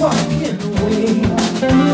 walking away.